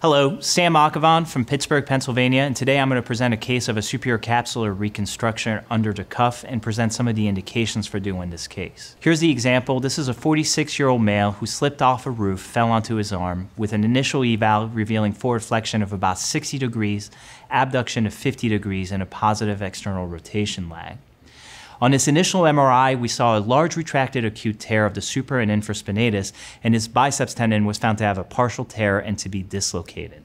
Hello, Sam Akhavan from Pittsburgh, Pennsylvania, and today I'm going to present a case of a superior capsular reconstruction under the cuff and present some of the indications for doing this case. Here's the example. This is a 46 year old male who slipped off a roof, fell onto his arm, with an initial eval revealing forward flexion of about 60 degrees, abduction of 50 degrees, and a positive external rotation lag. On his initial MRI, we saw a large retracted acute tear of the supra and infraspinatus, and his biceps tendon was found to have a partial tear and to be dislocated.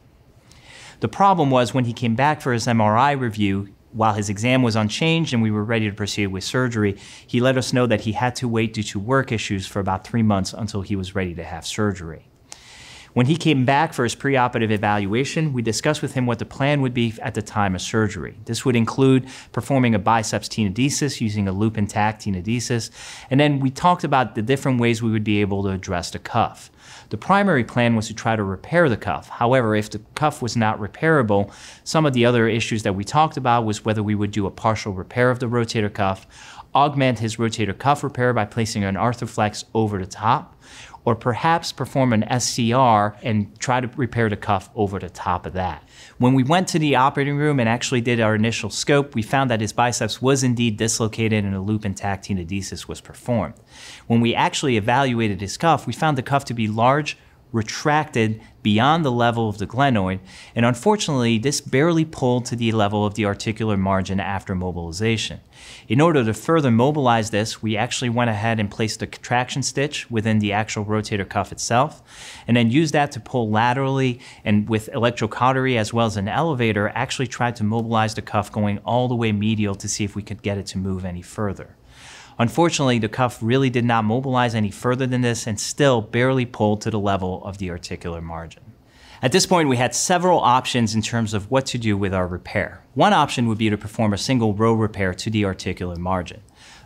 The problem was when he came back for his MRI review, while his exam was unchanged and we were ready to proceed with surgery, he let us know that he had to wait due to work issues for about three months until he was ready to have surgery. When he came back for his preoperative evaluation, we discussed with him what the plan would be at the time of surgery. This would include performing a biceps tenodesis using a Loop 'n' Tack tenodesis, and then we talked about the different ways we would be able to address the cuff. The primary plan was to try to repair the cuff. However, if the cuff was not repairable, some of the other issues that we talked about was whether we would do a partial repair of the rotator cuff, augment his rotator cuff repair by placing an Arthroflex over the top, or perhaps perform an SCR and try to repair the cuff over the top of that. When we went to the operating room and actually did our initial scope, we found that his biceps was indeed dislocated and a Loop 'n' Tack tenodesis was performed. When we actually evaluated his cuff, we found the cuff to be large, retracted beyond the level of the glenoid, and unfortunately, this barely pulled to the level of the articular margin after mobilization. In order to further mobilize this, we actually went ahead and placed a contraction stitch within the actual rotator cuff itself, and then used that to pull laterally and with electrocautery as well as an elevator, actually tried to mobilize the cuff going all the way medial to see if we could get it to move any further. Unfortunately, the cuff really did not mobilize any further than this and still barely pulled to the level of the articular margin. At this point, we had several options in terms of what to do with our repair. One option would be to perform a single row repair to the articular margin.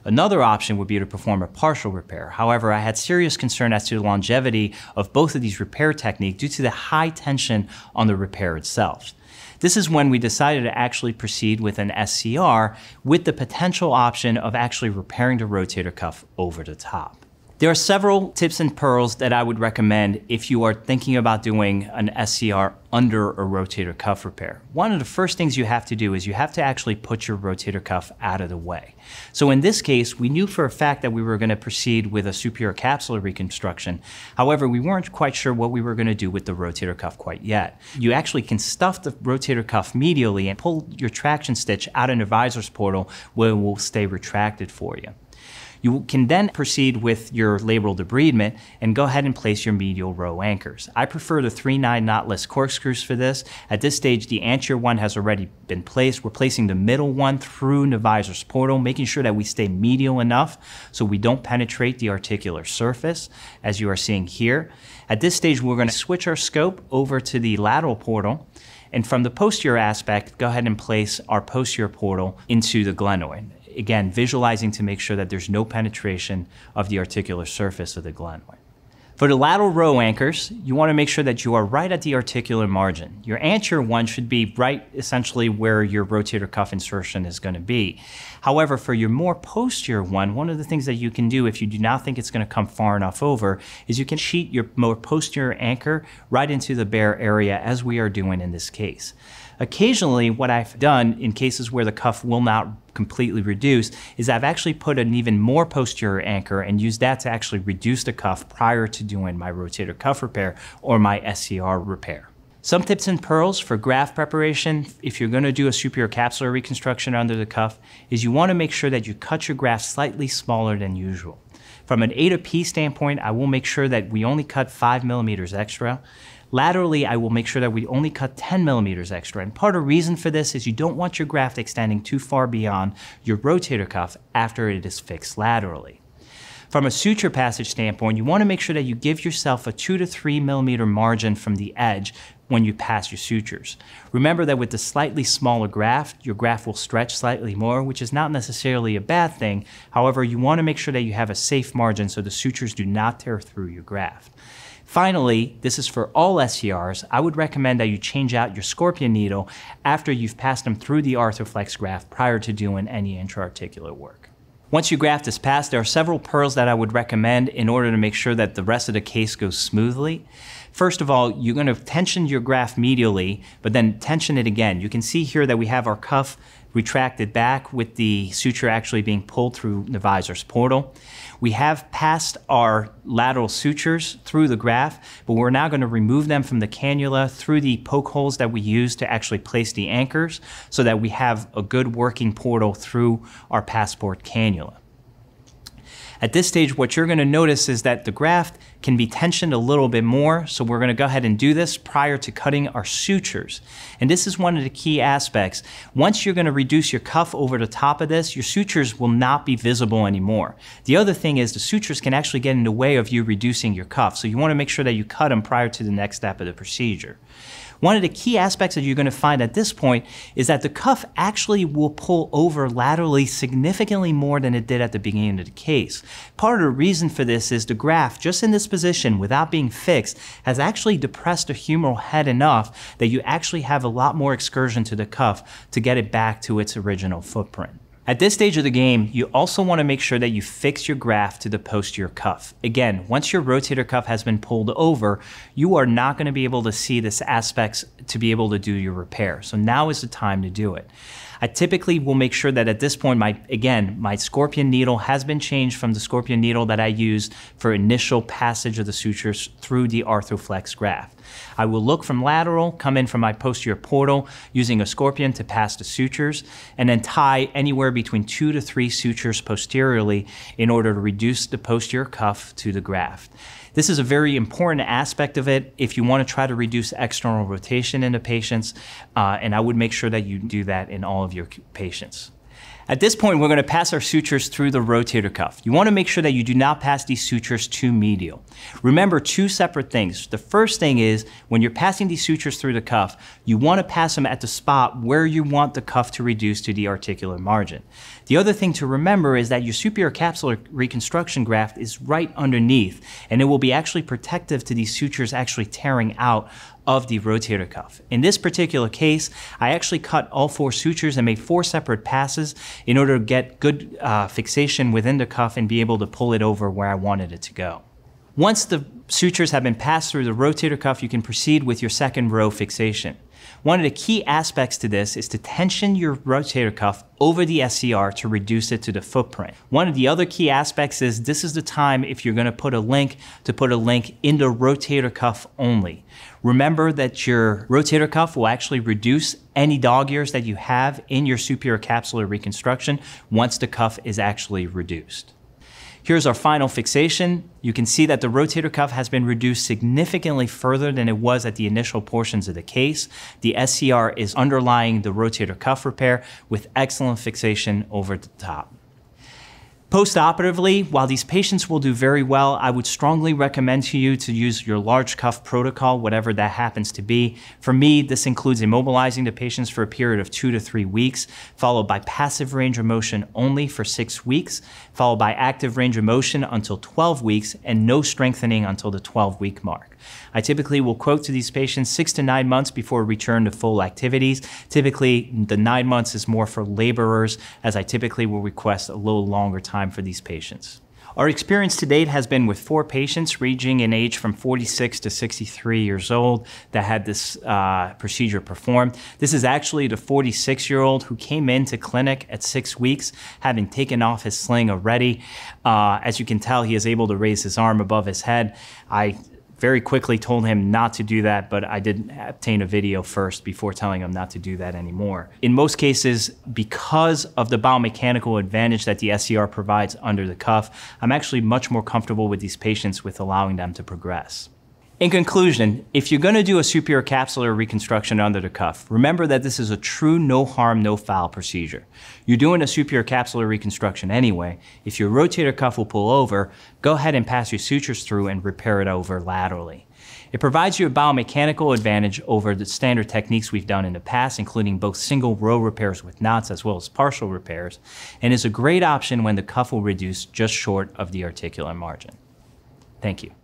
Another option would be to perform a partial repair. However, I had serious concern as to the longevity of both of these repair techniques due to the high tension on the repair itself. This is when we decided to actually proceed with an SCR with the potential option of actually repairing the rotator cuff over the top. There are several tips and pearls that I would recommend if you are thinking about doing an SCR under a rotator cuff repair. One of the first things you have to do is you have to actually put your rotator cuff out of the way. So in this case, we knew for a fact that we were going to proceed with a superior capsular reconstruction. However, we weren't quite sure what we were going to do with the rotator cuff quite yet. You actually can stuff the rotator cuff medially and pull your traction stitch out in the Neviaser portal where it will stay retracted for you. You can then proceed with your labral debridement and go ahead and place your medial row anchors. I prefer the 3-9 knotless corkscrews for this. At this stage, the anterior one has already been placed. We're placing the middle one through the Neviaser portal, making sure that we stay medial enough so we don't penetrate the articular surface, as you are seeing here. At this stage, we're going to switch our scope over to the lateral portal. And from the posterior aspect, go ahead and place our posterior portal into the glenoid again, visualizing to make sure that there's no penetration of the articular surface of the glenoid. For the lateral row anchors, you want to make sure that you are right at the articular margin. Your anterior one should be right essentially where your rotator cuff insertion is going to be. However, for your more posterior one, one of the things that you can do if you do not think it's going to come far enough over is you can sheet your more posterior anchor right into the bare area as we are doing in this case. Occasionally, what I've done in cases where the cuff will not completely reduce is I've actually put an even more posterior anchor and used that to actually reduce the cuff prior to doing my rotator cuff repair or my SCR repair. Some tips and pearls for graft preparation, if you're going to do a superior capsular reconstruction under the cuff, is you want to make sure that you cut your graft slightly smaller than usual. From an A to P standpoint, I will make sure that we only cut 5 millimeters extra. Laterally, I will make sure that we only cut 10 millimeters extra. And part of the reason for this is you don't want your graft extending too far beyond your rotator cuff after it is fixed laterally. From a suture passage standpoint, you want to make sure that you give yourself a two to three millimeter margin from the edge when you pass your sutures. Remember that with the slightly smaller graft, your graft will stretch slightly more, which is not necessarily a bad thing. However, you want to make sure that you have a safe margin so the sutures do not tear through your graft. Finally, this is for all SCRs, I would recommend that you change out your scorpion needle after you've passed them through the Arthroflex graft prior to doing any intra-articular work. Once your graft is passed, there are several pearls that I would recommend in order to make sure that the rest of the case goes smoothly. First of all, you're going to tension your graft medially, but then tension it again. You can see here that we have our cuff retracted back with the suture actually being pulled through the Neviaser's portal. We have passed our lateral sutures through the graft, but we're now going to remove them from the cannula through the poke holes that we use to actually place the anchors so that we have a good working portal through our passport cannula. At this stage, what you're going to notice is that the graft can be tensioned a little bit more, so we're going to go ahead and do this prior to cutting our sutures. And this is one of the key aspects. Once you're going to reduce your cuff over the top of this, your sutures will not be visible anymore. The other thing is the sutures can actually get in the way of you reducing your cuff, so you want to make sure that you cut them prior to the next step of the procedure. One of the key aspects that you're going to find at this point is that the cuff actually will pull over laterally significantly more than it did at the beginning of the case. Part of the reason for this is the graft, just in this position without being fixed, has actually depressed the humeral head enough that you actually have a lot more excursion to the cuff to get it back to its original footprint. At this stage of the game, you also want to make sure that you fix your graft to the posterior cuff. Again, once your rotator cuff has been pulled over, you are not going to be able to see this aspects to be able to do your repair. So now is the time to do it. I typically will make sure that at this point, my again, my scorpion needle has been changed from the scorpion needle that I used for initial passage of the sutures through the Arthroflex graft. I will look from lateral, come in from my posterior portal using a scorpion to pass the sutures, and then tie anywhere between two to three sutures posteriorly in order to reduce the posterior cuff to the graft. This is a very important aspect of it if you want to try to reduce external rotation in the patients, uh, and I would make sure that you do that in all of your patients. At this point, we're going to pass our sutures through the rotator cuff. You want to make sure that you do not pass these sutures too medial. Remember two separate things. The first thing is when you're passing these sutures through the cuff, you want to pass them at the spot where you want the cuff to reduce to the articular margin. The other thing to remember is that your superior capsular reconstruction graft is right underneath, and it will be actually protective to these sutures actually tearing out of the rotator cuff. In this particular case, I actually cut all four sutures and made four separate passes in order to get good uh, fixation within the cuff and be able to pull it over where I wanted it to go. Once the sutures have been passed through the rotator cuff, you can proceed with your second row fixation. One of the key aspects to this is to tension your rotator cuff over the SCR to reduce it to the footprint. One of the other key aspects is this is the time if you're gonna put a link to put a link in the rotator cuff only. Remember that your rotator cuff will actually reduce any dog ears that you have in your superior capsular reconstruction once the cuff is actually reduced. Here's our final fixation. You can see that the rotator cuff has been reduced significantly further than it was at the initial portions of the case. The SCR is underlying the rotator cuff repair with excellent fixation over the top. Postoperatively, while these patients will do very well, I would strongly recommend to you to use your large cuff protocol, whatever that happens to be. For me, this includes immobilizing the patients for a period of two to three weeks, followed by passive range of motion only for six weeks, followed by active range of motion until 12 weeks, and no strengthening until the 12 week mark. I typically will quote to these patients six to nine months before return to full activities. Typically, the nine months is more for laborers, as I typically will request a little longer time for these patients. Our experience to date has been with four patients ranging in age from 46 to 63 years old that had this uh, procedure performed. This is actually the 46 year old who came into clinic at six weeks, having taken off his sling already. Uh, as you can tell, he is able to raise his arm above his head. I very quickly told him not to do that, but I didn't obtain a video first before telling him not to do that anymore. In most cases, because of the biomechanical advantage that the SCR provides under the cuff, I'm actually much more comfortable with these patients with allowing them to progress. In conclusion, if you're going to do a superior capsular reconstruction under the cuff, remember that this is a true no harm, no foul procedure. You're doing a superior capsular reconstruction anyway. If your rotator cuff will pull over, go ahead and pass your sutures through and repair it over laterally. It provides you a biomechanical advantage over the standard techniques we've done in the past, including both single row repairs with knots as well as partial repairs, and is a great option when the cuff will reduce just short of the articular margin. Thank you.